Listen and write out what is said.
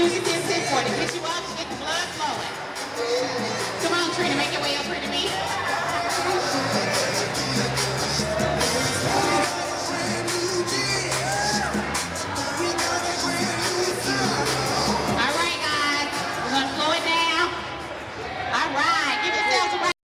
music is for, get you up,